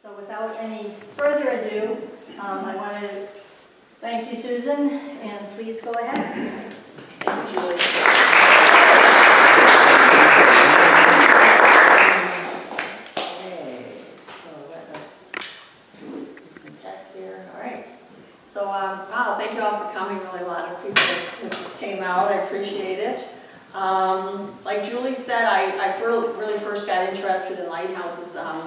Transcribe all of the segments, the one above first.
So without any further ado, um, I want to thank you, Susan, and please go ahead. Thank you, Julie. Okay, so let us disinfect here, all right. So, um, wow, thank you all for coming, really a lot of people that came out, I appreciate it. Um, like Julie said, I, I really, really first got interested in lighthouses, um,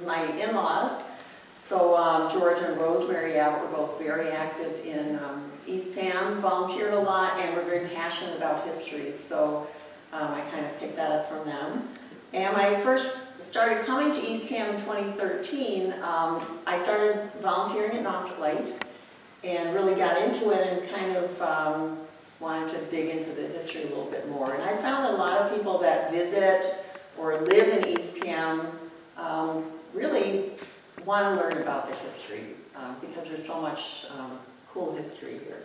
with my in-laws. So, um, George and Rosemary Abbott were both very active in, um, Eastham, volunteered a lot, and were very passionate about history, so, um, I kind of picked that up from them. And when I first started coming to Eastham in 2013, um, I started volunteering at Nauset Light and really got into it and kind of um, wanted to dig into the history a little bit more. And I found a lot of people that visit or live in Eastham um, really want to learn about the history um, because there's so much um, cool history here.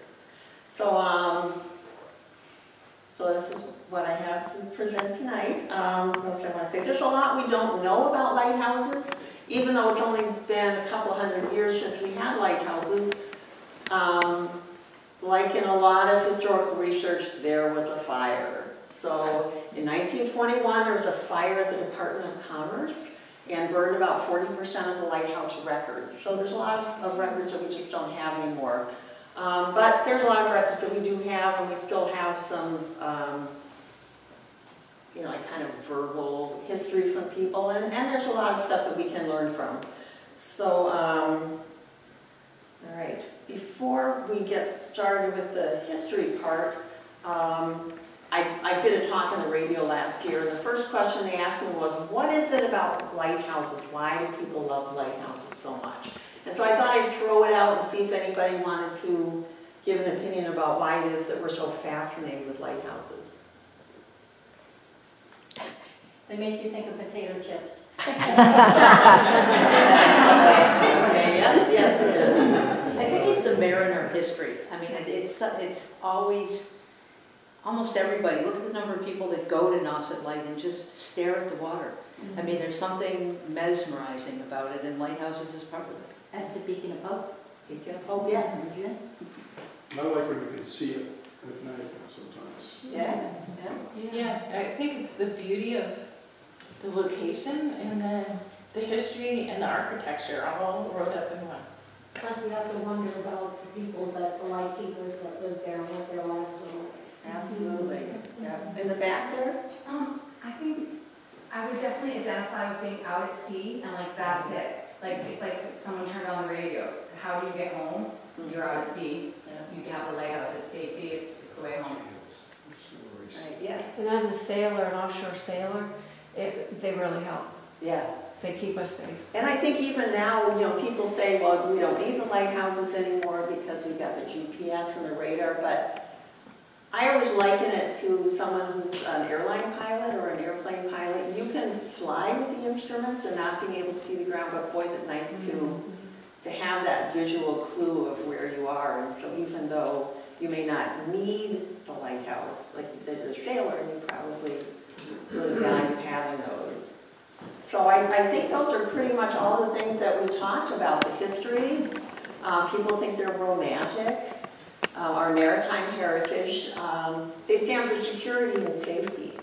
So, um, so this is what I have to present tonight. Um, what else I want to say? There's a lot we don't know about lighthouses, even though it's only been a couple hundred years since we had lighthouses. Um, like in a lot of historical research, there was a fire. So in 1921, there was a fire at the Department of Commerce and burned about 40% of the lighthouse records. So there's a lot of, of records that we just don't have anymore. Um, but there's a lot of records that we do have, and we still have some, um, you know, like kind of verbal history from people, and, and there's a lot of stuff that we can learn from. So, um, all right, before we get started with the history part, um, I, I did a talk on the radio last year, and the first question they asked me was, what is it about lighthouses? Why do people love lighthouses so much? And so I thought I'd throw it out and see if anybody wanted to give an opinion about why it is that we're so fascinated with lighthouses. They make you think of potato chips. Okay, yes, yes, it is. I think it's the Mariner history. I mean, it's, it's always, almost everybody, look at the number of people that go to Nauset Light and just stare at the water. I mean, there's something mesmerizing about it, and lighthouses is part of it. And to Beacon of Hope. Beacon of Hope, yes. I like when you can see it at night sometimes. Yeah, yeah. Yeah, I think it's the beauty of the location and then the history and the architecture all rolled up in one. Plus, you have to wonder about the people that, the light keepers that live there, and what their lives were like. Absolutely. Yeah. In the back there? Um, I think I would definitely identify with being out at sea and like that's it. Like, it's like someone turned on the radio. How do you get home? You're out at sea. Yeah. You have the lighthouse, it's safety, it's, it's the way home. Right, yes. And as a sailor, an offshore sailor, it, they really help. Yeah. They keep us safe. And I think even now, you know, people say, well, we don't need the lighthouses anymore because we've got the GPS and the radar, but I always liken it to someone who's an airline pilot or an airplane pilot. You can fly with the instruments and not being able to see the ground, but boy, is it nice to, to have that visual clue of where you are. And so even though you may not need the lighthouse, like you said, you're a sailor, and you probably really value having those. So I, I think those are pretty much all the things that we talked about, the history. Uh, people think they're romantic. Uh, our maritime heritage. Um, they stand for security and safety.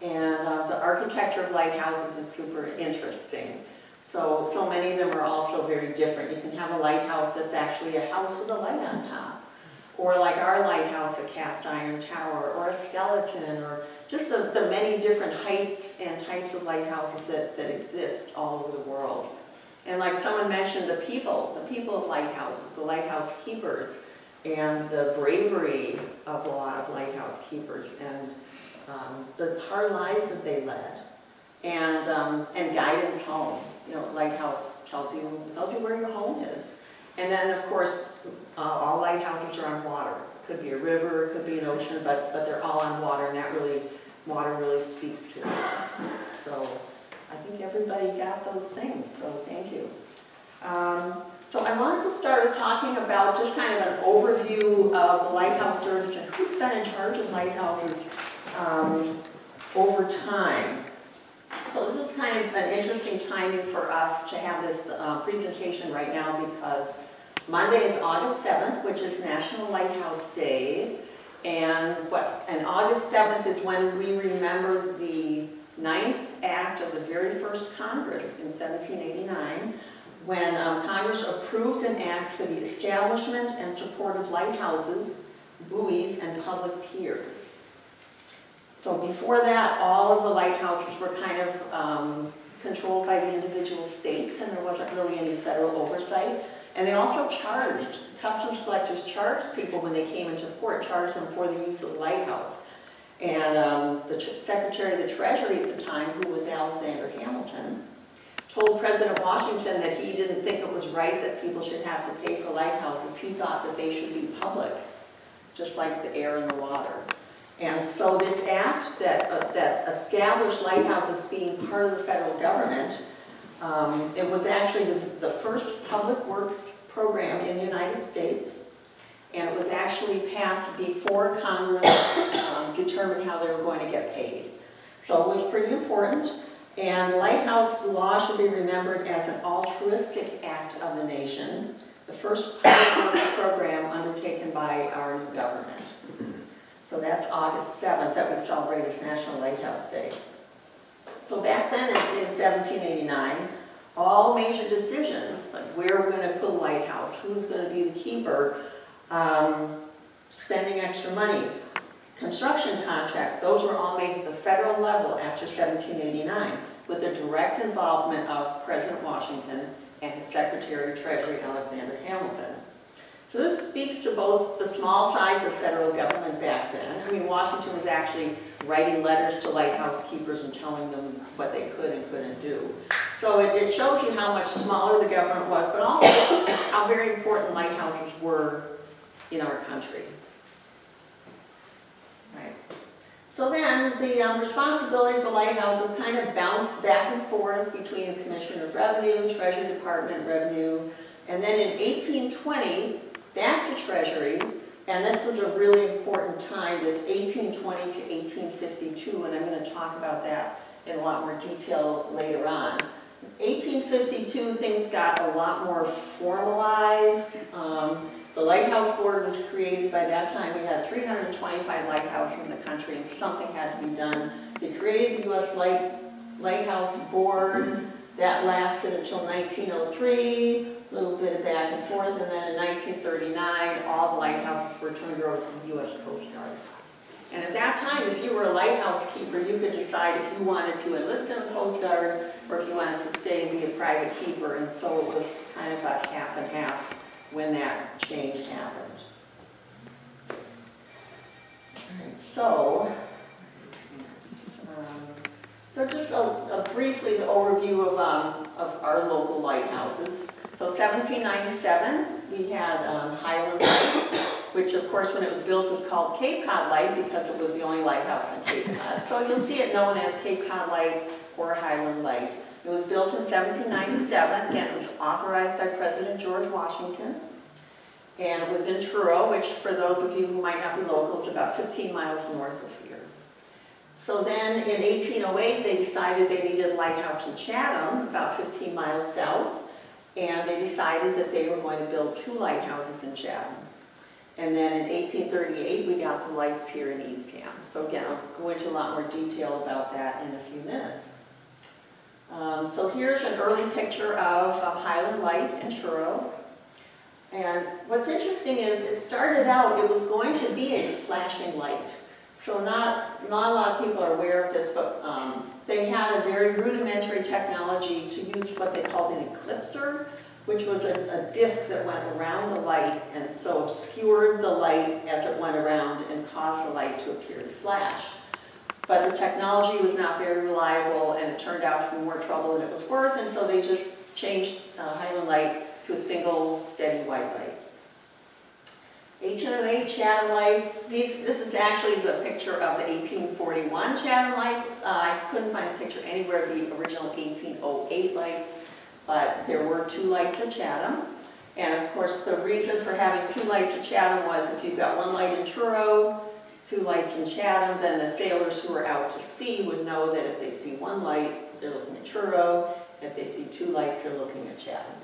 And uh, the architecture of lighthouses is super interesting. So, so many of them are also very different. You can have a lighthouse that's actually a house with a light on top. Or like our lighthouse, a cast iron tower, or a skeleton, or just the, the many different heights and types of lighthouses that, that exist all over the world. And like someone mentioned, the people, the people of lighthouses, the lighthouse keepers, and the bravery of a lot of lighthouse keepers, and um, the hard lives that they led, and, um, and guidance home. You know, lighthouse tells you, tells you where your home is. And then, of course, uh, all lighthouses are on water. Could be a river, could be an ocean, but, but they're all on water, and that really, water really speaks to us. So I think everybody got those things, so thank you. Um, so I wanted to start talking about just kind of an overview of the lighthouse service and who's been in charge of lighthouses um, over time. So this is kind of an interesting timing for us to have this uh, presentation right now because Monday is August 7th, which is National Lighthouse Day. And what, and August 7th is when we remember the ninth act of the very first Congress in 1789, when um, Congress approved an act for the establishment and support of lighthouses, buoys, and public piers. So before that, all of the lighthouses were kind of um, controlled by the individual states, and there wasn't really any federal oversight. And they also charged, customs collectors charged people when they came into port, charged them for the use of the lighthouse. And um, the Secretary of the Treasury at the time, who was Alexander Hamilton, told President Washington that he didn't think it was right that people should have to pay for lighthouses. He thought that they should be public, just like the air and the water. And so this act that, uh, that established lighthouses being part of the federal government, um, it was actually the, the first public works program in the United States. And it was actually passed before Congress um, determined how they were going to get paid. So it was pretty important. And lighthouse law should be remembered as an altruistic act of the nation, the first program undertaken by our government. So that's August 7th that we celebrate as National Lighthouse Day. So back then in in 1789, all major decisions, like where we're going to put a lighthouse, who's going to be the keeper, um, spending extra money, construction contracts, those were all made at the federal level after 1789 with the direct involvement of President Washington and his Secretary of Treasury, Alexander Hamilton. So this speaks to both the small size of federal government back then. I mean, Washington was actually writing letters to lighthouse keepers and telling them what they could and couldn't do. So it, it shows you how much smaller the government was, but also how very important lighthouses were in our country. Right. So then, the um, responsibility for lighthouses kind of bounced back and forth between the Commissioner of Revenue, Treasury Department, Revenue, and then in 1820, back to Treasury, and this was a really important time, this 1820 to 1852, and I'm going to talk about that in a lot more detail later on. 1852, things got a lot more formalized. Um, the Lighthouse Board was created by that time. We had 325 lighthouses in the country, and something had to be done. They created the U.S. Light, Lighthouse Board. That lasted until 1903, a little bit of back and forth, and then in 1939, all the lighthouses were turned over to the U.S. Coast Guard. And at that time, if you were a lighthouse keeper, you could decide if you wanted to enlist in the Coast Guard or if you wanted to stay and be a private keeper, and so it was kind of about half and half when that change happened. Right, so, um, so just a, a briefly overview of, um, of our local lighthouses. So 1797, we had um, Highland Light, which of course when it was built was called Cape Cod Light because it was the only lighthouse in Cape Cod. So you'll see it known as Cape Cod Light or Highland Light. It was built in 1797, again, it was authorized by President George Washington. And it was in Truro, which for those of you who might not be local, is about 15 miles north of here. So then in 1808, they decided they needed a lighthouse in Chatham, about 15 miles south. And they decided that they were going to build two lighthouses in Chatham. And then in 1838, we got the lights here in Eastham. So again, I'll go into a lot more detail about that in a few minutes. Um, so here's an early picture of um, Highland Light in Truro. And what's interesting is it started out, it was going to be a flashing light. So not, not a lot of people are aware of this, but um, they had a very rudimentary technology to use what they called an eclipser, which was a, a disc that went around the light and so obscured the light as it went around and caused the light to appear to flash. But the technology was not very reliable and it turned out to be more trouble than it was worth, and so they just changed uh, Highland Light to a single steady white light. 1808 Chatham lights. These, this is actually is a picture of the 1841 Chatham lights. Uh, I couldn't find a picture anywhere of the original 1808 lights, but there were two lights at Chatham. And of course, the reason for having two lights at Chatham was if you've got one light in Truro, two lights in Chatham, then the sailors who are out to sea would know that if they see one light, they're looking at Truro. If they see two lights, they're looking at Chatham.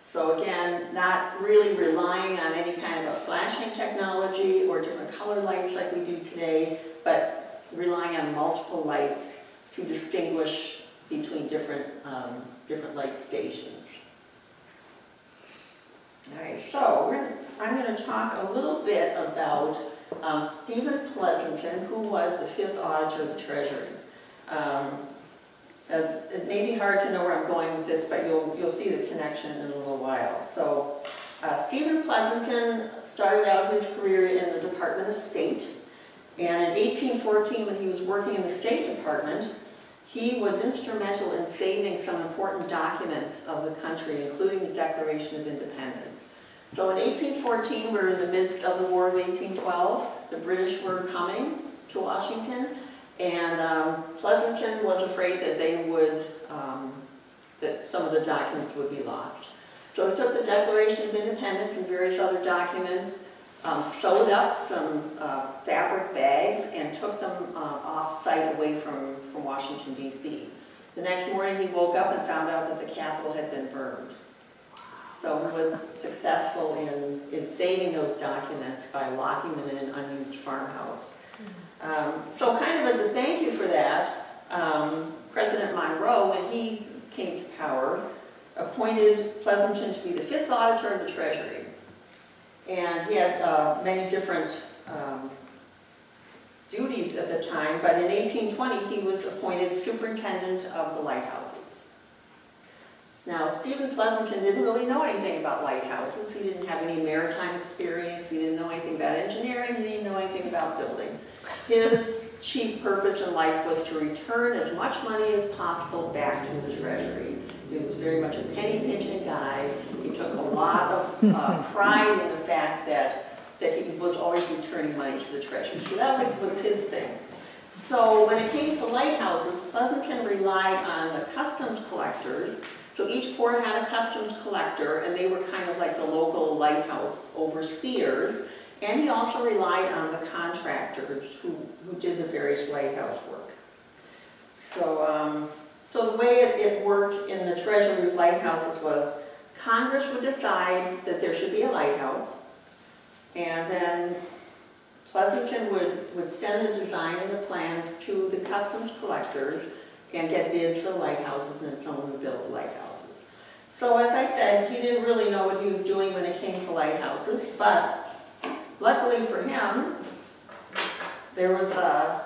So again, not really relying on any kind of a flashing technology or different color lights like we do today, but relying on multiple lights to distinguish between different, um, different light stations. All right, so I'm going to talk a little bit about um, Stephen Pleasanton, who was the fifth auditor of the Treasury. Um, uh, It may be hard to know where I'm going with this, but you'll, you'll see the connection in a little while. So uh, Stephen Pleasanton started out his career in the Department of State. And in 1814, when he was working in the State Department, he was instrumental in saving some important documents of the country, including the Declaration of Independence. So in 1814, we're in the midst of the War of 1812. The British were coming to Washington, and um, Pleasanton was afraid that they would, um, that some of the documents would be lost. So he took the Declaration of Independence and various other documents, um, sewed up some uh, fabric bags, and took them uh, off-site away from, from Washington DC. The next morning, he woke up and found out that the Capitol had been burned. So was successful in, in saving those documents by locking them in an unused farmhouse. Um, so kind of as a thank you for that, um, President Monroe, when he came to power, appointed Pleasanton to be the fifth auditor of the Treasury. And he had uh, many different um, duties at the time, but in 1820 he was appointed superintendent of the lighthouses. Now, Stephen Pleasanton didn't really know anything about lighthouses. He didn't have any maritime experience. He didn't know anything about engineering. He didn't know anything about building. His chief purpose in life was to return as much money as possible back to the treasury. He was very much a penny pinching guy. He took a lot of uh, pride in the fact that, that he was always returning money to the treasury. So that was, was his thing. So when it came to lighthouses, Pleasanton relied on the customs collectors. So each port had a customs collector, and they were kind of like the local lighthouse overseers. And he also relied on the contractors who, who did the various lighthouse work. So, um, so the way it, it worked in the treasury with lighthouses was Congress would decide that there should be a lighthouse, and then Pleasanton would, would send the design and the plans to the customs collectors and get bids for the lighthouses, and then someone would build the lighthouses. So as I said, he didn't really know what he was doing when it came to lighthouses, but luckily for him, there was a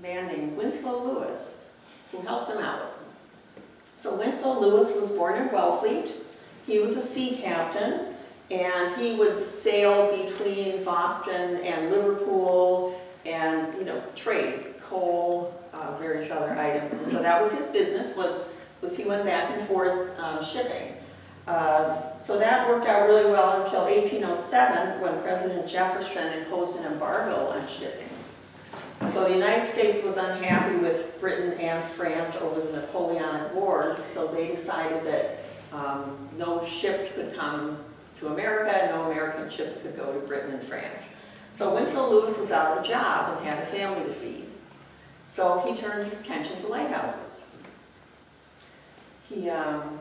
man named Winslow Lewis who helped him out. So Winslow Lewis was born in Wellfleet. He was a sea captain, and he would sail between Boston and Liverpool and, you know, trade coal, uh, various other items. And so that was his business, was, was he went back and forth um, shipping. Uh, so that worked out really well until 1807, when President Jefferson imposed an embargo on shipping. So the United States was unhappy with Britain and France over the Napoleonic Wars, so they decided that um, no ships could come to America, and no American ships could go to Britain and France. So Winslow Lewis was out of a job and had a family to feed. So he turned his attention to lighthouses. He, um,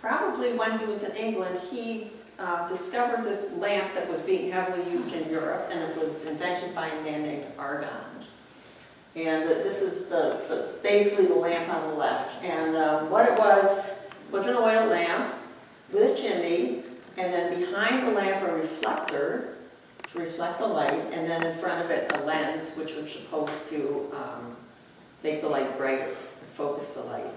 probably when he was in England, he uh, discovered this lamp that was being heavily used in Europe, and it was invented by a man named Argand. And this is the, the basically the lamp on the left. And uh, what it was, was an oil lamp with a chimney, and then behind the lamp a reflector to reflect the light, and then in front of it a lens which was supposed to um, make the light brighter, focus the light.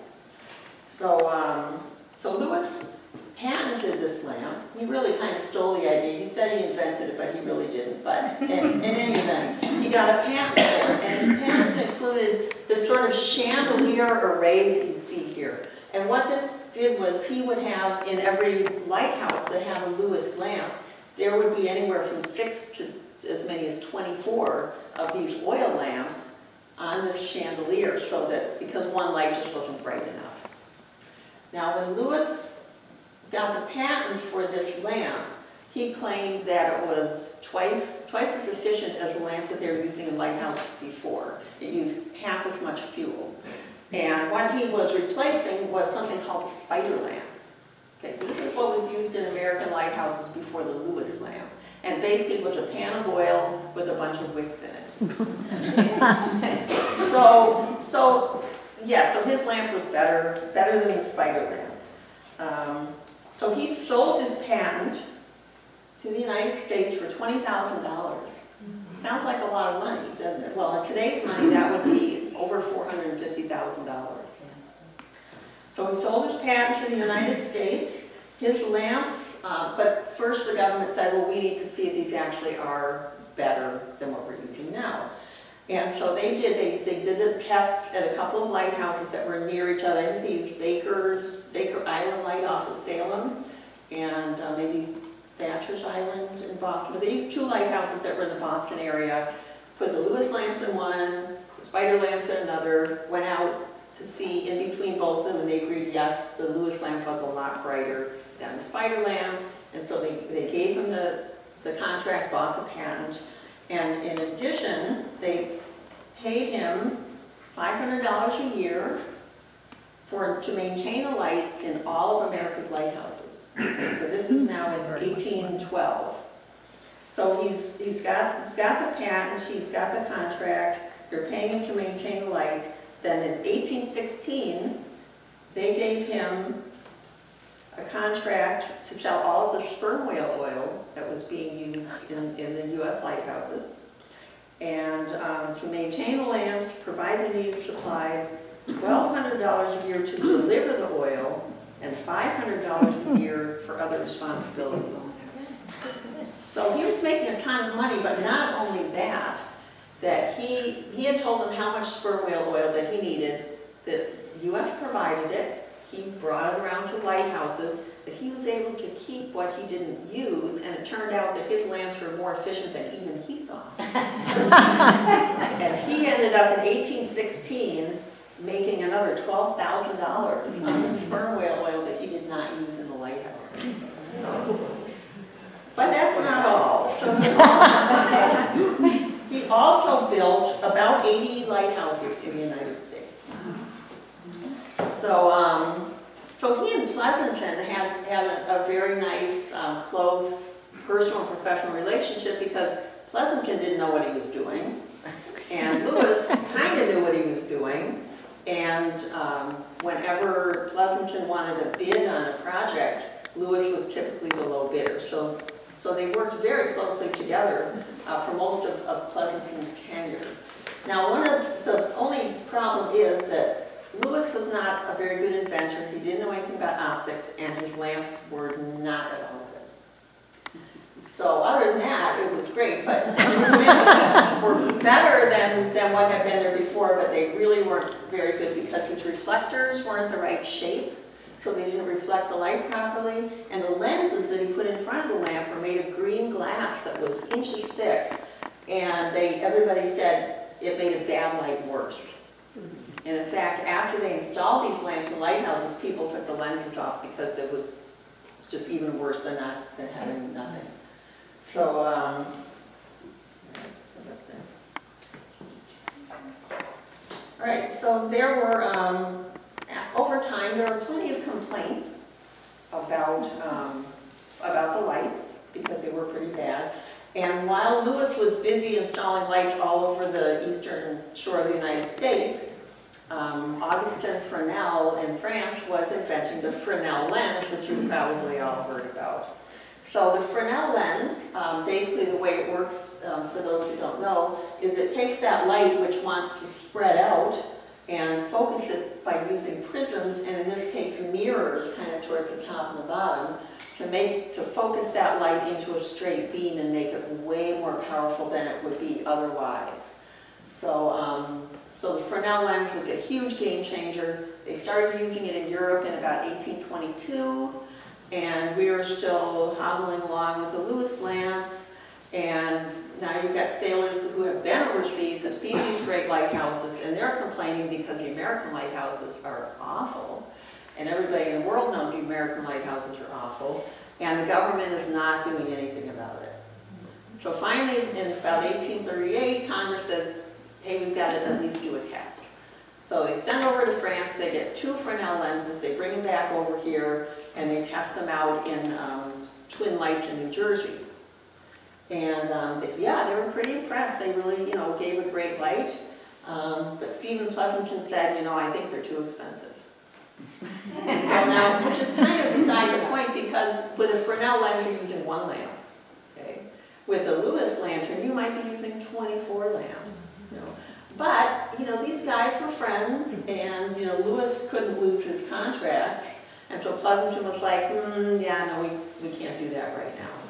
So, um, so Lewis patented this lamp. He really kind of stole the idea. He said he invented it, but he really didn't. But in, in any event, he got a patent for it, and his patent included this sort of chandelier array that you see here. And what this did was he would have in every lighthouse that had a Lewis lamp, there would be anywhere from six to as many as 24 of these oil lamps on this chandelier so that, because one light just wasn't bright enough. Now when Lewis got the patent for this lamp, he claimed that it was twice, twice as efficient as the lamps that they were using in lighthouses before. It used half as much fuel. And what he was replacing was something called the spider lamp. Okay, so this is what was used in American lighthouses before the Lewis lamp. And basically it was a pan of oil with a bunch of wicks in it. so, so, yeah, so his lamp was better, better than the spider lamp. Um, so he sold his patent to the United States for $20,000. Sounds like a lot of money, doesn't it? Well, in today's money, that would be over $450,000. So he sold his patent to the United States, his lamps, uh, but first the government said, well, we need to see if these actually are better than what we're using now. And so they did, they, they did the tests at a couple of lighthouses that were near each other. I think they used Baker's, Baker Island Light off of Salem, and uh, maybe Thatcher's Island in Boston. But they used two lighthouses that were in the Boston area, put the Lewis lamps in one, the spider lamps in another, went out to see in between both of them, and they agreed, yes, the Lewis lamp was a lot brighter than the spider lamp. And so they, they gave him the, the contract, bought the patent, and in addition, they paid him $500 a year for, to maintain the lights in all of America's lighthouses. So this is now in 1812. So he's, he's got, he's got the patent, he's got the contract, they're paying him to maintain the lights. Then in 1816, they gave him a contract to sell all of the sperm whale oil that was being used in, in the US lighthouses. And um, to maintain the lamps, provide the needed supplies, $1,200 a year to deliver the oil, and $500 a year for other responsibilities. So he was making a ton of money, but not only that, that he, he had told them how much sperm whale oil that he needed, that the US provided it, he brought it around to lighthouses, that he was able to keep what he didn't use, and it turned out that his lamps were more efficient than even he thought. And he ended up in 1816 making another $12,000 on the sperm whale oil that he did not use in the lighthouses. So- But that's not all. So he also- built about 80 lighthouses in the United States. So, um, so he and Pleasanton had, had a, a very nice, um, close personal professional relationship because Pleasanton didn't know what he was doing. And Lewis kind of knew what he was doing. And um, whenever Pleasanton wanted a bid on a project, Lewis was typically the low bidder. So, so they worked very closely together uh, for most of, of Pleasanton's tenure. Now, one of the only problem is that Lewis was not a very good inventor. He didn't know anything about optics, and his lamps were not at all good. So other than that, it was great, but his lamps were better than, than what had been there before, but they really weren't very good because his reflectors weren't the right shape, so they didn't reflect the light properly, and the lenses that he put in front of the lamp were made of green glass that was inches thick, and they, everybody said it made a bad light worse. And in fact, after they installed these lamps in lighthouses, people took the lenses off because it was just even worse than not, than having nothing. So, um, so that's it. All right, so there were, um, over time, there were plenty of complaints about, um, about the lights because they were pretty bad. And while Lewis was busy installing lights all over the eastern shore of the United States, um, Augustin Fresnel in France was inventing the Fresnel lens, which you've probably all heard about. So the Fresnel lens, um, basically the way it works, um, for those who don't know, is it takes that light which wants to spread out and focus it by using prisms, and in this case mirrors kind of towards the top and the bottom, to make, to focus that light into a straight beam and make it way more powerful than it would be otherwise. So, um, so the Fresnel lens was a huge game changer. They started using it in Europe in about 1822, and we were still hobbling along with the Lewis lamps. And now you've got sailors who have been overseas, have seen these great lighthouses, and they're complaining because the American lighthouses are awful. And everybody in the world knows the American lighthouses are awful, and the government is not doing anything about it. So finally, in about 1838, Congress says, hey, we've got to at least do a test. So they send over to France, they get two Fresnel lenses, they bring them back over here, and they test them out in um, Twin Lights in New Jersey. And um, they yeah, they were pretty impressed, they really, you know, gave a great light. Um, But Stephen Pleasanton said, you know, I think they're too expensive. So now, which is kind of beside the point, because with a Fresnel lens, you're using one lamp, okay? With a Lewis lantern, you might be using 24 lamps, you know? But, you know, these guys were friends, and, you know, Lewis couldn't lose his contracts, and so Pleasanton was like, hmm, yeah, no, we, we can't do that right now.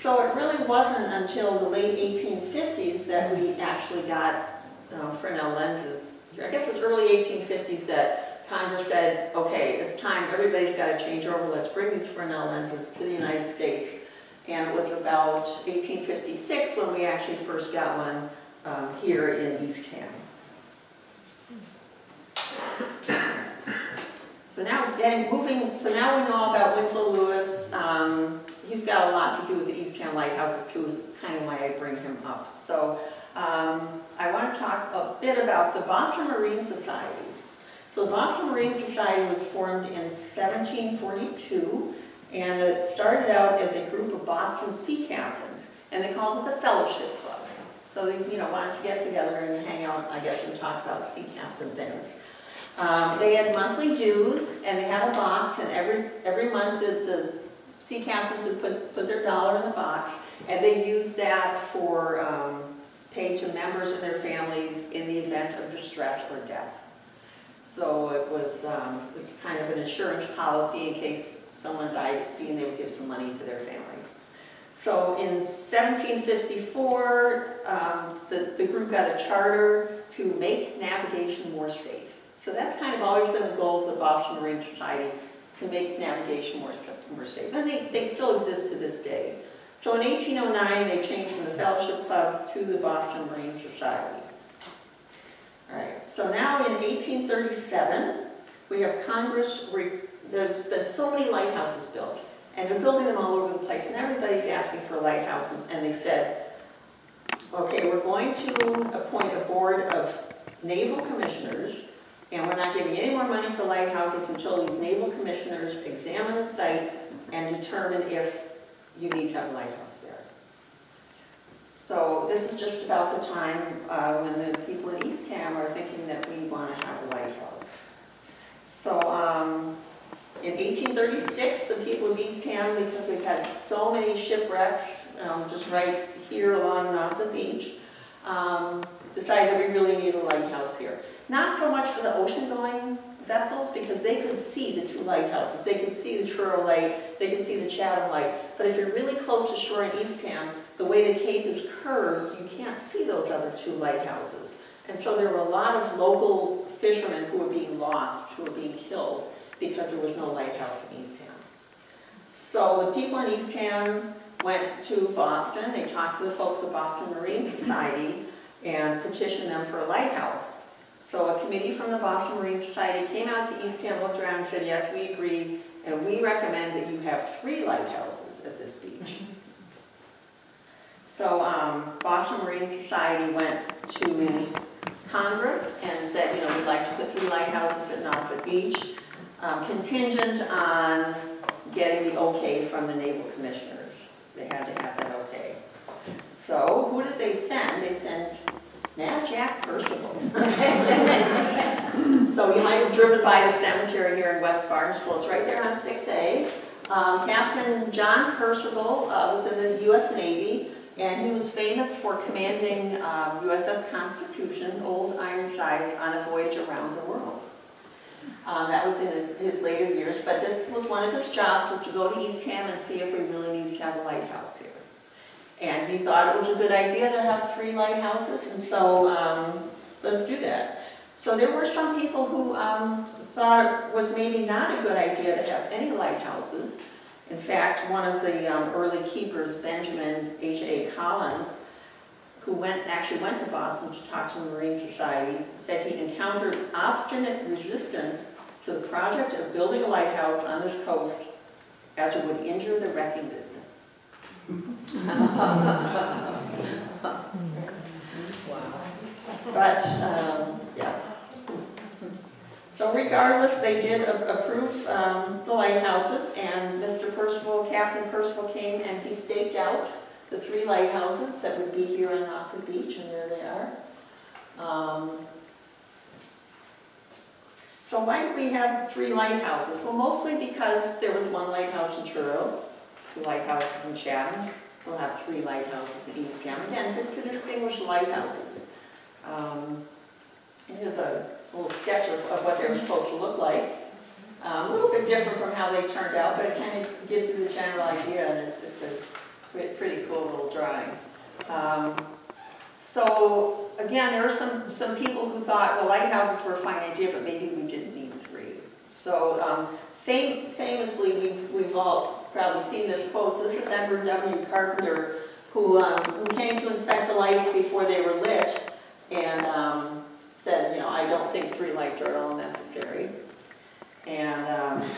So it really wasn't until the late 1850s that we actually got uh, Fresnel lenses. I guess it was early 1850s that Congress said, okay, it's time, everybody's got to change over, let's bring these Fresnel lenses to the United States. And it was about 1856 when we actually first got one um, here in Eastham. So now getting, moving, so now we know about Winslow Lewis. Um, he's got a lot to do with the East Eastham Lighthouses too, is kind of why I bring him up. So um, I want to talk a bit about the Boston Marine Society. So the Boston Marine Society was formed in 1742, and it started out as a group of Boston sea captains, and they called it the Fellowship Club. So they, you know, wanted to get together and hang out, I guess, and talk about sea captain things. Um, they had monthly dues, and they had a box, and every every month the, the sea captains would put put their dollar in the box, and they used that for um, pay to members and their families in the event of distress or death. So it was, um, it was kind of an insurance policy in case someone died at sea and they would give some money to their family. So in 1754, um, the, the group got a charter to make navigation more safe. So that's kind of always been the goal of the Boston Marine Society, to make navigation more, more safe. And they, they still exist to this day. So in 1809, they changed from the Fellowship Club to the Boston Marine Society. All right, so now in 1837, we have Congress, re- there's been so many lighthouses built, and they're building them all over the place, and everybody's asking for a lighthouse, and they said, okay, we're going to appoint a board of naval commissioners, and we're not giving any more money for lighthouses until these naval commissioners examine the site and determine if you need to have a lighthouse there. So this is just about the time uh, when the people in Eastham are thinking that we want to have a lighthouse. So um, in 1836, the people of Eastham, because we've had so many shipwrecks, um, just right here along Nauset Beach, um, decided that we really need a lighthouse here. Not so much for the ocean-going vessels, because they could see the two lighthouses. They could see the Truro Light, they could see the Chatham Light. But if you're really close to shore in Eastham, the way the cape is curved, you can't see those other two lighthouses. And so there were a lot of local fishermen who were being lost, who were being killed, because there was no lighthouse in Eastham. So the people in Eastham went to Boston, they talked to the folks of the Boston Marine Society and petitioned them for a lighthouse. So a committee from the Boston Marine Society came out to Eastham, looked around and said, yes, we agree, and we recommend that you have three lighthouses at this beach. So um, Boston Marine Society went to Congress and said, you know, we'd like to put three lighthouses at Nauset Beach, um, contingent on getting the okay from the naval commissioners. They had to have that okay. So who did they send? They sent Mad Jack Percival. So you might have driven by the cemetery here in West Barnstable. It's right there on 6A. Um, Captain John Percival uh, was in the U.S. Navy, and he was famous for commanding um, USS Constitution, Old Ironsides, on a voyage around the world. Um, that was in his, his later years, but this was one of his jobs, was to go to Eastham and see if we really needed to have a lighthouse here. And he thought it was a good idea to have three lighthouses, and so um, let's do that. So there were some people who um, thought it was maybe not a good idea to have any lighthouses. In fact, one of the um, early keepers, Benjamin H.A. Collins, who went, actually went to Boston to talk to the Marine Society, said he encountered obstinate resistance to the project of building a lighthouse on this coast as it would injure the wrecking business. but um, yeah. So regardless, they did approve um, the lighthouses, and Mr. Percival, Captain Percival came and he staked out the three lighthouses that would be here on Nauset Beach, and there they are. Um, so why do we have three lighthouses? Well, mostly because there was one lighthouse in Truro, two lighthouses in Chatham. We'll have three lighthouses in Eastham, again, to to distinguish lighthouses. Um, Here's a little sketch of of what they were supposed to look like. Um, A little bit different from how they turned out, but it kind of gives you the general idea, and it's, it's a pretty cool little drawing. Um, So, again, there were some, some people who thought, well, lighthouses were a fine idea, but maybe we didn't need three. So um, fam- famously, we've, we've all probably seen this quote, this is Edward W. Carpenter, who, um, who came to inspect the lights before they were lit, and um, said, you know, I don't think three lights are at all necessary. And, um,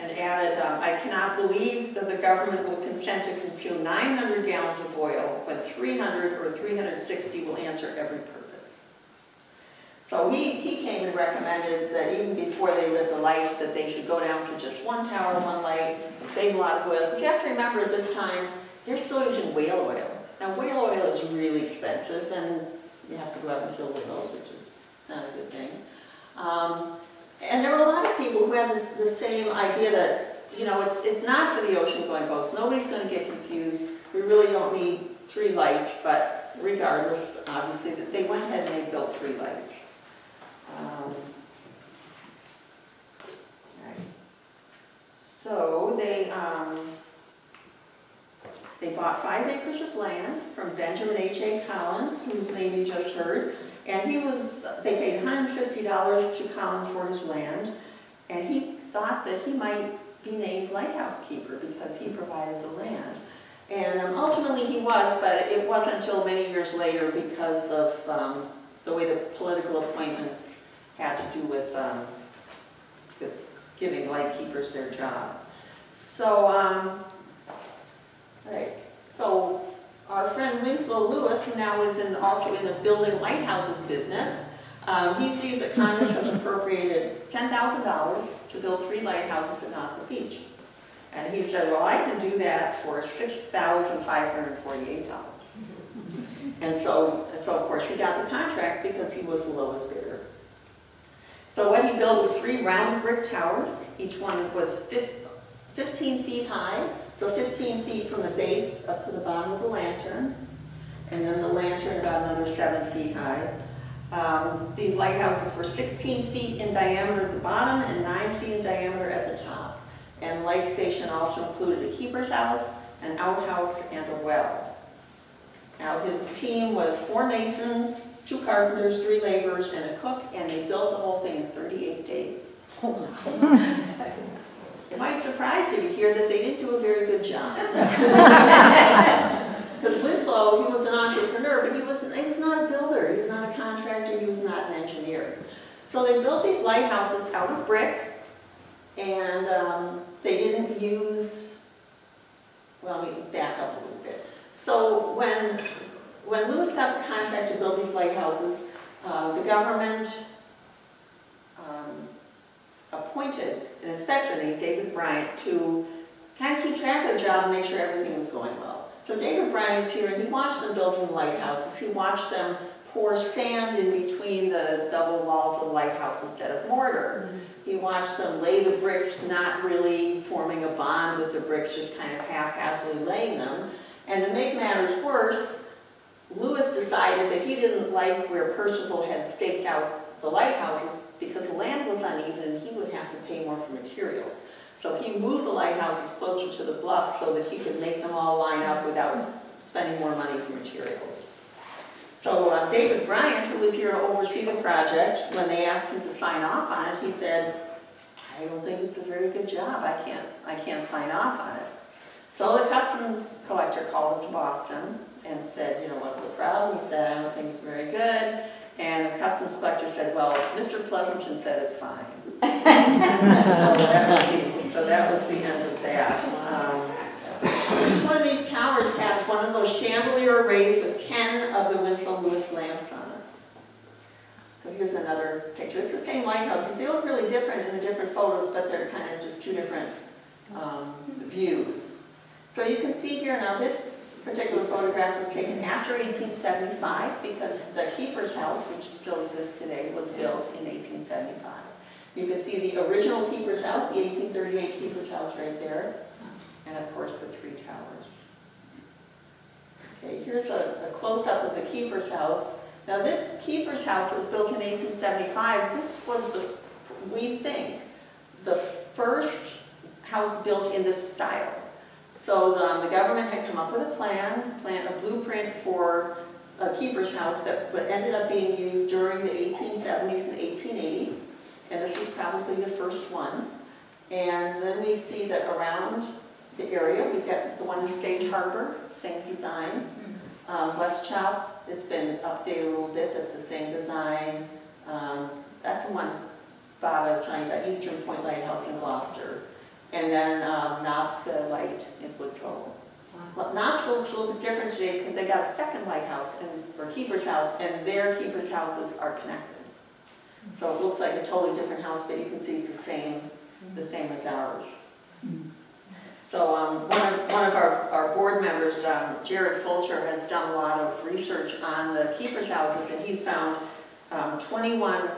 and added, um, I cannot believe that the government will consent to consume 900 gallons of oil when 300 or 360 will answer every purpose. So he, he came and recommended that even before they lit the lights, that they should go down to just one tower, one light, save a lot of oil. Because you have to remember at this time, they're still using whale oil. Now, whale oil is really expensive, and you have to go out and kill the whales, which is not a good thing. Um, and there were a lot of people who had this, the same idea that, you know, it's, it's not for the ocean-going boats. Nobody's going to get confused. We really don't need three lights, but regardless, obviously, that they went ahead and they built three lights. Um, right. So they, um, they bought five acres of land from Benjamin H.A. Collins, whose name you just heard, and he was, they paid $150 to Collins for his land, and he thought that he might be named lighthouse keeper because he provided the land. And um, ultimately he was, but it wasn't until many years later because of um, the way the political appointments had to do with, um, with giving lightkeepers their job. So, um, all right, so our friend Winslow Lewis, who now is in, also in the building lighthouses business, um, he sees that Congress has appropriated $10,000 to build three lighthouses at Nauset Beach. And he said, well, I can do that for $6,548. And so, so of course, he got the contract because he was the lowest bidder. So what he built was three round brick towers. Each one was 15 feet high, so 15 feet from the base up to the bottom of the lantern. And then the lantern about another seven feet high. Um, These lighthouses were 16 feet in diameter at the bottom and nine feet in diameter at the top. And light station also included a keeper's house, an outhouse, and a well. Now, his team was four masons, two carpenters, three laborers, and a cook, and they built the whole thing in 38 days. It might surprise you to hear that they didn't do a very good job. Because Winslow, he was an entrepreneur, but he was, he was not a builder, he was not a contractor, he was not an engineer. So they built these lighthouses out of brick, and um, they didn't use, well, let me back up a little bit. So when, when Lewis got the contract to build these lighthouses, uh, the government um, appointed an inspector named David Bryant to kind of keep track of the job and make sure everything was going well. So David Bryant was here and he watched them building the lighthouses. He watched them pour sand in between the double walls of the lighthouse instead of mortar. He watched them lay the bricks, not really forming a bond with the bricks, just kind of haphazardly laying them. And to make matters worse, Lewis decided that he didn't like where Percival had staked out the lighthouses because the land was uneven and he would have to pay more for materials. So he moved the lighthouses closer to the bluff so that he could make them all line up without spending more money for materials. So uh, David Bryant, who was here to oversee the project, when they asked him to sign off on it, he said, I don't think it's a very good job. I can't, I can't sign off on it. So the customs collector called to Boston and said, you know, what's the problem? He said, I don't think it's very good. And the customs collector said, well, Mr. Pleasanton said it's fine. so, that was the, so that was the end of that. Um, Each one of these towers has one of those chandelier arrays with 10 of the Winslow Lewis lamps on it. So here's another picture. It's the same lighthouses. They look really different in the different photos, but they're kind of just two different um, views. So you can see here now, this particular photograph was taken after 1875 because the keeper's house, which still exists today, was built in 1875. You can see the original keeper's house, the 1838 keeper's house right there, and of course the three towers. Okay, here's a, a close-up of the keeper's house. Now this keeper's house was built in 1875. This was the, we think, the first house built in this style. So the, the government had come up with a plan, plan, a blueprint for a keeper's house that ended up being used during the 1870s and 1880s. And this was probably the first one. And then we see that around the area, we've got the one in Stage Harbor, same design. Um, West Chop, it's been updated a little bit, but the same design. Um, that's the one Bob I was talking about, Eastern Point Lighthouse in Gloucester. And then um, Nobska Light in Woods Hole. A little bit different today because they got a second lighthouse, and, or keeper's house, and their keeper's houses are connected. So it looks like a totally different house, but you can see it's the same, the same as ours. So um, one of, one of our, our board members, um, Jared Fulcher, has done a lot of research on the keeper's houses, and he's found um, 21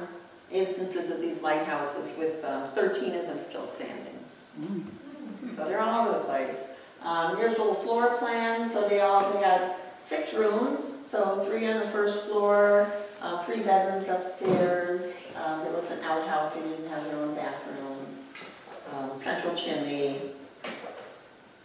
instances of these lighthouses with uh, 13 of them still standing. So they're all over the place. Um, here's a little floor plan, so they all, they had six rooms, so three on the first floor, uh, three bedrooms upstairs, uh, there was an outhouse, they didn't have their own bathroom, um, central chimney.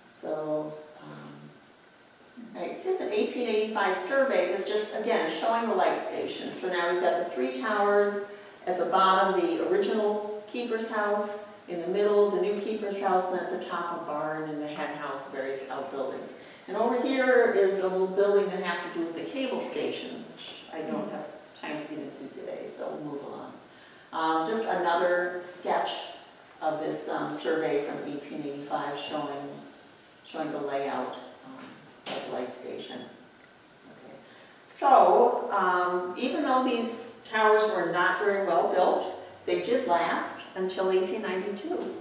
So, um, right, here's an 1885 survey that's just, again, showing the light station. So now we've got the three towers, at the bottom, the original keeper's house, in the middle, the new keeper's house, and at the top, a barn and the hen house, various outbuildings. And over here is a little building that has to do with the cable station, which I don't have time to get into today, so we'll move along. Um, just another sketch of this um, survey from 1885 showing, showing the layout um, of the light station. Okay. So, um, even though these towers were not very well built, they did last until 1892.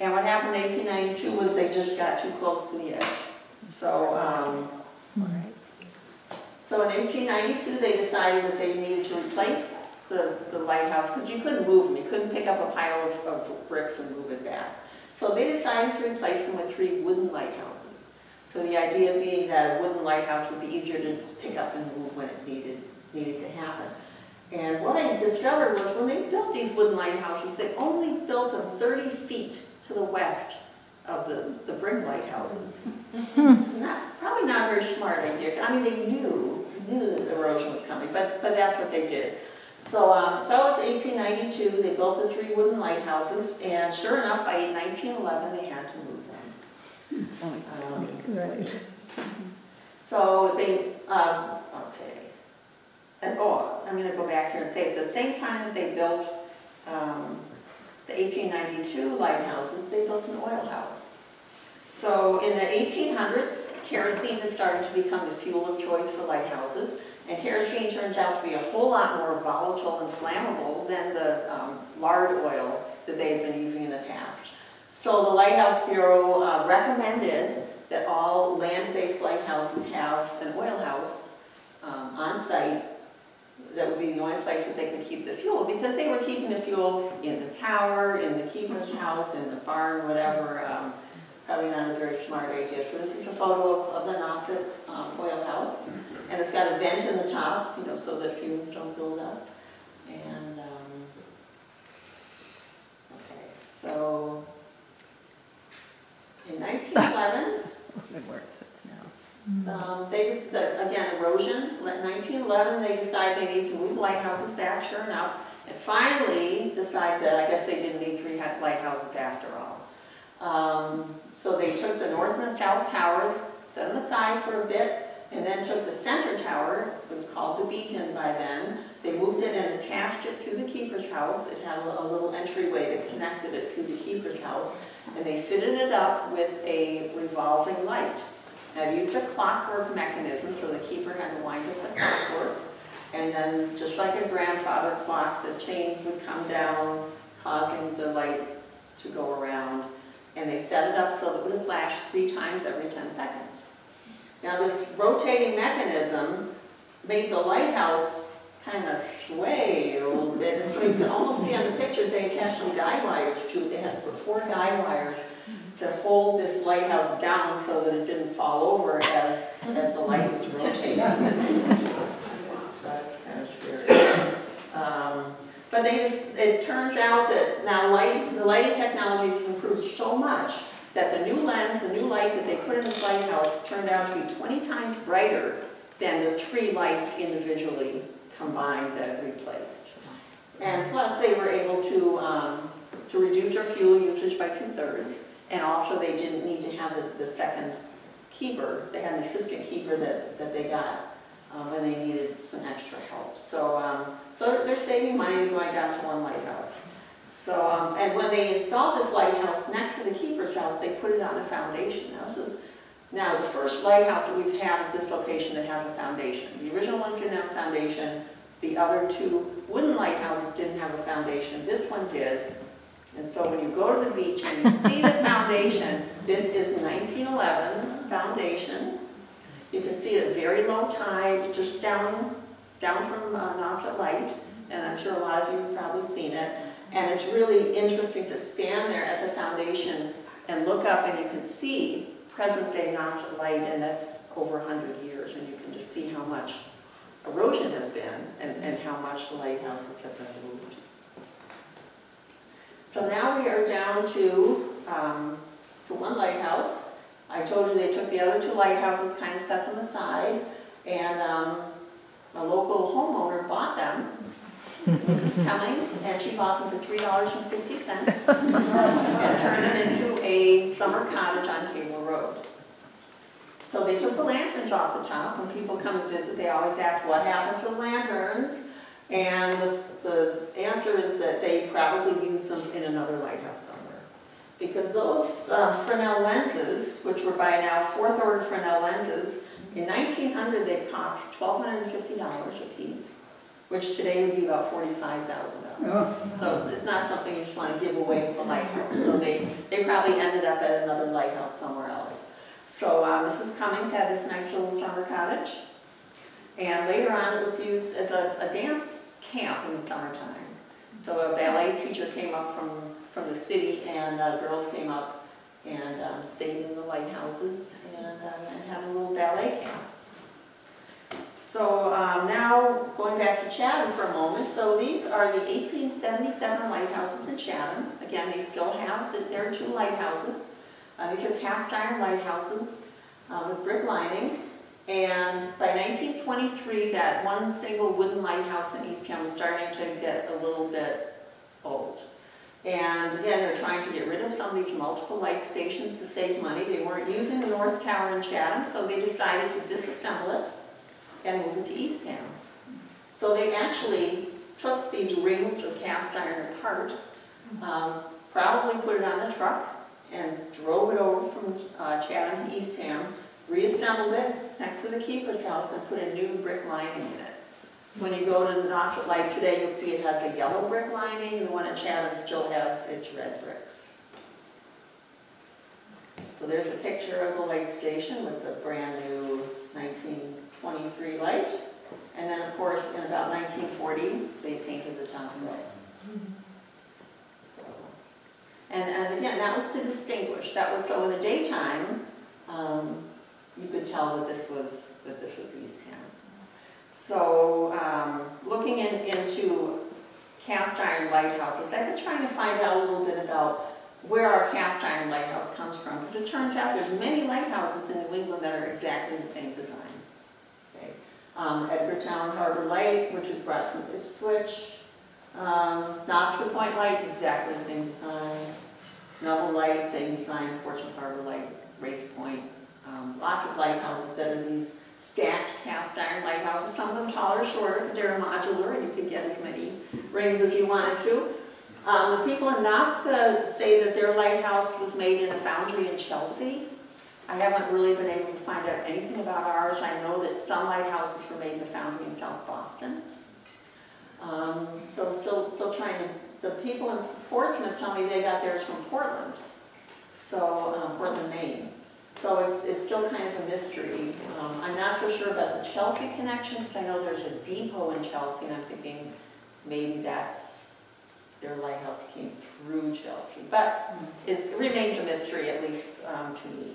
And what happened in 1892 was they just got too close to the edge. So, um, so in 1892, they decided that they needed to replace the, the lighthouse, because you couldn't move them, you couldn't pick up a pile of, of bricks and move it back. So they decided to replace them with three wooden lighthouses. So the idea being that a wooden lighthouse would be easier to pick up and move when it needed, needed to happen. And what I discovered was when they built these wooden lighthouses, they only built them 30 feet to the west of the, the brick lighthouses. Not, probably not a very smart idea. I mean, they knew, knew that erosion was coming, but, but that's what they did. So, um, so it was 1892, they built the three wooden lighthouses, and sure enough, by 1911, they had to move them. Um, Right. so they, um. And, oh, I'm gonna go back here and say, at the same time that they built, um, the 1892 lighthouses, they built an oil house. So in the 1800s, kerosene is starting to become the fuel of choice for lighthouses. And kerosene turns out to be a whole lot more volatile and flammable than the um, lard oil that they had been using in the past. So the Lighthouse Bureau uh, recommended that all land-based lighthouses have an oil house um, on site. That would be the only place that they could keep the fuel because they were keeping the fuel in the tower, in the keeper's house, in the barn, whatever. Um, probably not a very smart idea. So this is a photo of, of the Nauset um, oil house. And it's got a vent in the top, you know, so that fumes don't build up. And, um, okay, so in 1911, Where it sits now. Um, they just, the- again, erosion, 1911, they decide they need to move lighthouses back, sure enough, and finally decide that, I guess they didn't need three lighthouses after all. Um, So they took the north and the south towers, set them aside for a bit, and then took the center tower, it was called the Beacon by then, they moved it and attached it to the keeper's house, it had a a little entryway that connected it to the keeper's house, and they fitted it up with a revolving light. I've used a clockwork mechanism, so the keeper had to wind up the clockwork. And then, just like a grandfather clock, the chains would come down, causing the light to go around. And they set it up so that it would flash three times every 10 seconds. Now, this rotating mechanism made the lighthouse kind of sway a little bit. And so you can almost see on the pictures, they attached some guide wires to it. They had four guide wires to hold this lighthouse down so that it didn't fall over as, as the light was rotating. That's kind of scary. Um, But they just, it turns out that now light, the lighting technology has improved so much that the new lens, the new light that they put in this lighthouse turned out to be 20 times brighter than the three lights individually combined that it replaced. And plus, they were able to, um, to reduce their fuel usage by two-thirds, and also they didn't need to have the, the second keeper. They had an assistant keeper that, that they got um, when they needed some extra help. So, um, so they're saving money going down to one lighthouse. So, um, and when they installed this lighthouse next to the keeper's house, they put it on a foundation. Now, this was now the first lighthouse that we've had at this location that has a foundation. The original ones didn't have a foundation. The other two wooden lighthouses didn't have a foundation. This one did. And so when you go to the beach and you see the foundation, this is 1911 foundation. You can see at very low tide, just down, down from uh, Nauset Light, and I'm sure a lot of you have probably seen it. And it's really interesting to stand there at the foundation and look up and you can see present-day Nauset Light, and that's over 100 years, and you can just see how much erosion has been and, and how much the lighthouses have been moved. So now we are down to, um, to one lighthouse. I told you they took the other two lighthouses, kind of set them aside, and um, a local homeowner bought them. Mrs. Cummings, and she bought them for three dollars and fifty cents and turned them into a summer cottage on Cable Road. So they took the lanterns off the top. When people come to visit, they always ask, what happened to the lanterns? And the, the answer is that they probably used them in another lighthouse somewhere. Because those uh, Fresnel lenses, which were by now fourth order Fresnel lenses, in 1900 they cost $1,250 a piece, which today would be about $45,000. So it's, it's not something you just want to give away with a lighthouse. So they, they probably ended up at another lighthouse somewhere else. So uh, Mrs. Cummings had this nice little summer cottage. And later on, it was used as a, a dance camp in the summertime. So a ballet teacher came up from, from the city and uh, girls came up and um, stayed in the lighthouses and, um, and had a little ballet camp. So um, now going back to Chatham for a moment. So these are the 1877 lighthouses in Chatham. Again, they still have the, their two lighthouses. Uh, these are cast iron lighthouses uh, with brick linings. And by 1923, that one single wooden lighthouse in East Eastham was starting to get a little bit old. And again, they're trying to get rid of some of these multiple light stations to save money. They weren't using the North Tower in Chatham, so they decided to disassemble it and move it to East Eastham. So they actually took these rings of cast iron apart, um, probably put it on a truck, and drove it over from uh, Chatham to East Eastham, reassembled it next to the keeper's house and put a new brick lining in it. When you go to the Nauset Light today, you'll see it has a yellow brick lining, and the one at Chatham still has its red bricks. So there's a picture of the light station with the brand new 1923 light. And then, of course, in about 1940, they painted the top red. So, And, and again, that was to distinguish. That was so in the daytime, um, you could tell that this was that this was Eastham. So, um, looking in, into cast iron lighthouses, I've been trying to find out a little bit about where our cast iron lighthouse comes from, because it turns out there's many lighthouses in New England that are exactly the same design. Okay. Um, Edgartown Harbor Light, which is brought from Ipswich. Um, Nobska Point Light, exactly the same design. Novel Light, same design. Portsmouth Harbor Light, Race Point. Um, lots of lighthouses that are these stacked cast iron lighthouses, some of them taller or shorter because they're modular and you can get as many rings as you wanted to. Um, the people in Nobska say that their lighthouse was made in a foundry in Chelsea I haven't really been able to find out anything about ours. I know that some lighthouses were made in the foundry in South Boston. Um, so still, still trying to, the people in Portsmouth tell me they got theirs from Portland. So, um, Portland, Maine. So it's, it's still kind of a mystery. Um, I'm not so sure about the Chelsea connection, because I know there's a depot in Chelsea, and I'm thinking maybe that's, their lighthouse came through Chelsea. But it remains a mystery, at least um, to me.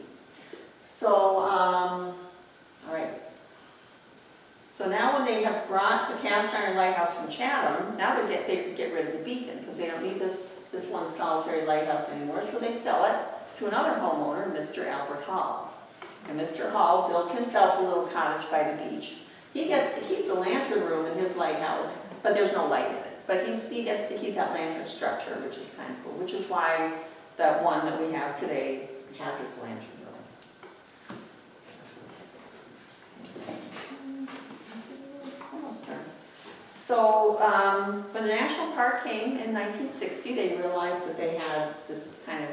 So, um, all right. So now when they have brought the cast iron lighthouse from Chatham, now they get, they get rid of the beacon, because they don't need this, this one solitary lighthouse anymore, so they sell it to another homeowner, Mr. Albert Hall. And Mr. Hall builds himself a little cottage by the beach. He gets to keep the lantern room in his lighthouse, but there's no light in it. But he gets to keep that lantern structure, which is kind of cool, which is why that one that we have today has this lantern room. So um, when the national park came in 1960, they realized that they had this kind of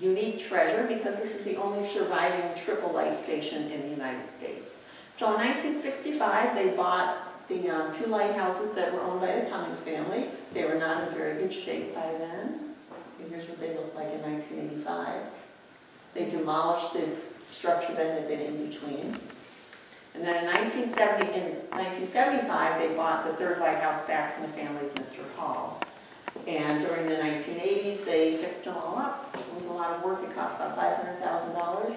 unique treasure because this is the only surviving triple light station in the United States. So in 1965, they bought the um, two lighthouses that were owned by the Cummings family. They were not in very good shape by then. And here's what they looked like in 1985. They demolished the structure that had been in between. And then in 1970, in 1975, they bought the third lighthouse back from the family of Mr. Hall. And during the 1980s, they fixed them all up. Was a lot of work. It cost about $500,000.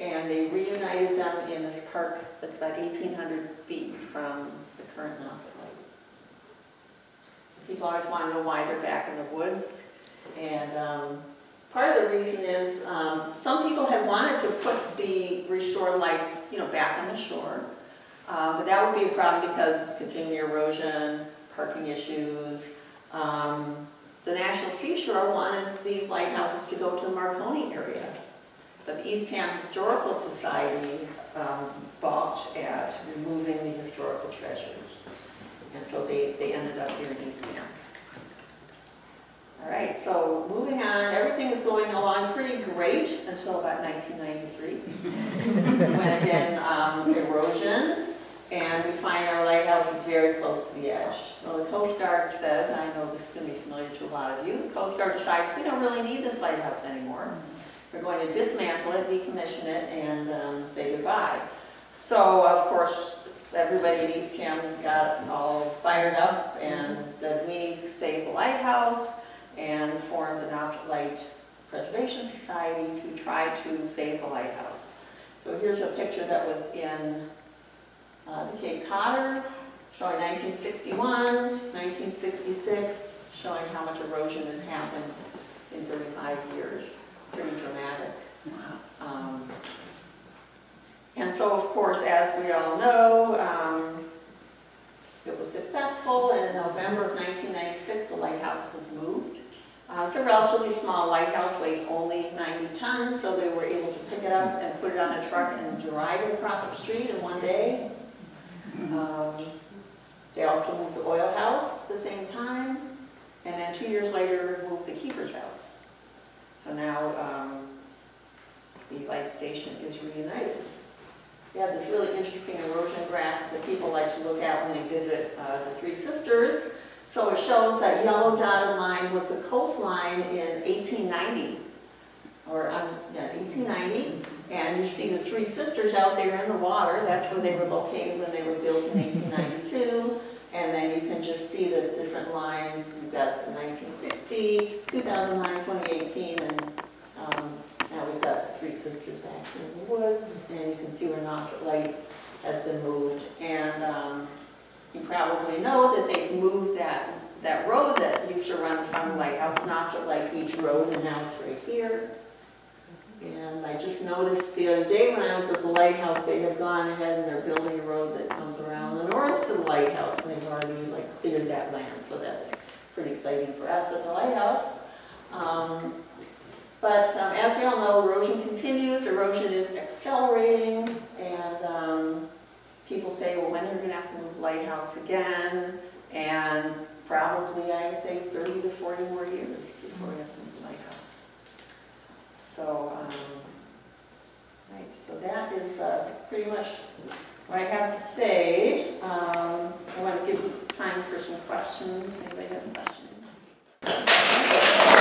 And they reunited them in this park that's about 1,800 feet from the current Nauset Light. People always want to know why they're back in the woods. And um, part of the reason is um, some people had wanted to put the restored lights, you know, back on the shore. Uh, but that would be a problem because continuing erosion, parking issues, um, the National Seashore wanted these lighthouses to go to the Marconi area. But the Eastham Historical Society um, balked at removing the historical treasures. And so they, they ended up here in Eastham. All right, so moving on, everything is going along pretty great until about 1993. when again, erosion, and we find our lighthouse very close to the edge. Well, the Coast Guard says, and I know this is going to be familiar to a lot of you, the Coast Guard decides we don't really need this lighthouse anymore. We're going to dismantle it, decommission it, and um, say goodbye. So, of course, everybody in Eastham got all fired up and said we need to save the lighthouse and formed the Nauset Light Preservation Society to try to save the lighthouse. So here's a picture that was in uh, the Cape Codder, showing 1961, 1966, showing how much erosion has happened in 35 years. Pretty dramatic. Um, and so, of course, as we all know, um, it was successful. And in November of 1996, the lighthouse was moved. Uh, it's a relatively small lighthouse, weighs only 90 tons, so they were able to pick it up and put it on a truck and drive it across the street in one day. Um, they also moved the oil house at the same time, and then two years later moved the keeper's house. So now um, the light station is reunited. We have this really interesting erosion graph that people like to look at when they visit uh, the Three Sisters. So it shows that yellow dotted line was the coastline in 1890, or um, yeah, 1890. And you see the Three Sisters out there in the water. That's where they were located when they were built in 1892. And then you can just see the different lines. You've got the 1960, 2009, 2018, and um, now we've got the Three Sisters back in the woods. And you can see where Nauset Light has been moved. And um, you probably know that they've moved that, that road that used to run from lighthouse, Nauset Light Beach Road, and now it's right here. And I just noticed the other day when I was at the lighthouse, they have gone ahead and they're building a road that comes around the north to the lighthouse, and they've already like cleared that land, so that's pretty exciting for us at the lighthouse. Um, but um, as we all know, erosion continues, erosion is accelerating, and um, people say, well, when are we going to have to move the lighthouse again? And probably, I would say, 30 to 40 more years before we have to. So, um, right, so that is uh, pretty much what I have to say. Um, I want to give time for some questions. If anybody has questions.